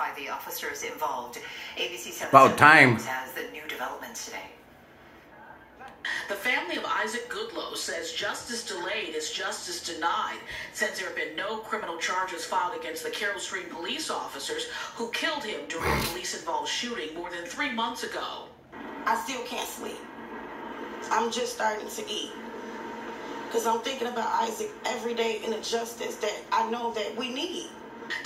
identify the officers involved. ABC 7 About time. has the new developments today. The family of Isaac Goodlow says justice delayed is justice denied since there have been no criminal charges filed against the Carol Stream police officers who killed him during a police involved shooting more than three months ago. I still can't sleep. I'm just starting to eat. Because I'm thinking about Isaac every day and the justice that I know that we need.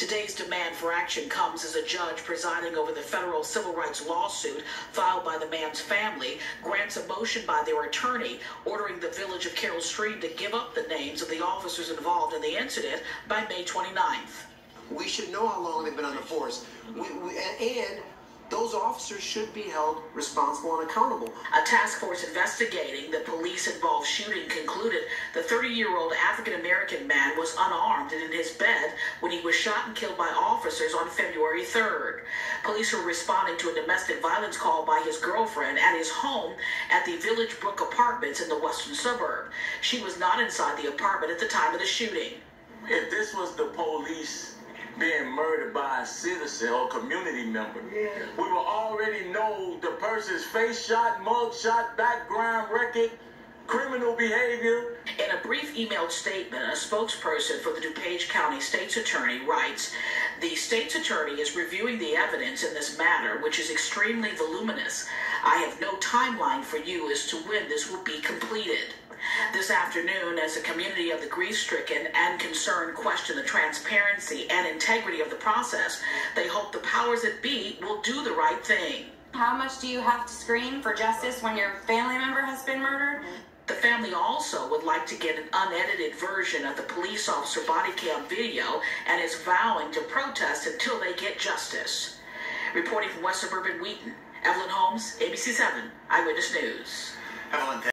Today's demand for action comes as a judge presiding over the federal civil rights lawsuit filed by the man's family grants a motion by their attorney ordering the village of Carol Stream to give up the names of the officers involved in the incident by May 29th. We should know how long they've been on the force. We, we, and those officers should be held responsible and accountable. A task force investigating the police involved shooting concluded the 30 year old African American man was unarmed and in his bed when he was shot and killed by officers on February 3rd. Police were responding to a domestic violence call by his girlfriend at his home at the Village Brook Apartments in the western suburb. She was not inside the apartment at the time of the shooting. If this was the police being murdered by a citizen or community member. Yeah. We will already know the person's face shot, mug shot, background record, criminal behavior. In a brief emailed statement, a spokesperson for the DuPage County State's Attorney writes The State's Attorney is reviewing the evidence in this matter, which is extremely voluminous. I have no timeline for you as to when this will be completed. This afternoon, as a community of the grief stricken and concerned question the transparency and integrity of the process, they hope the powers that be will do the right thing. How much do you have to scream for justice when your family member has been murdered? The family also would like to get an unedited version of the police officer body cam video and is vowing to protest until they get justice. Reporting from West Suburban Wheaton, Evelyn Holmes, ABC 7 Eyewitness News. Evelyn,